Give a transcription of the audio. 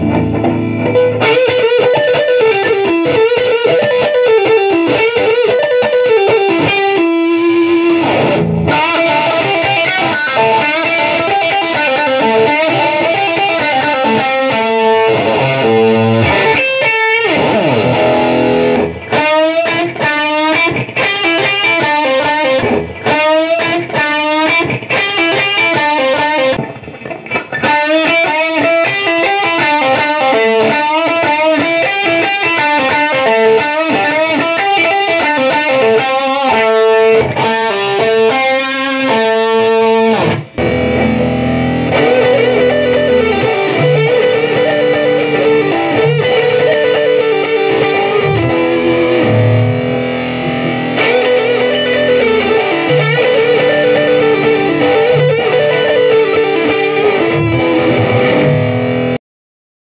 Música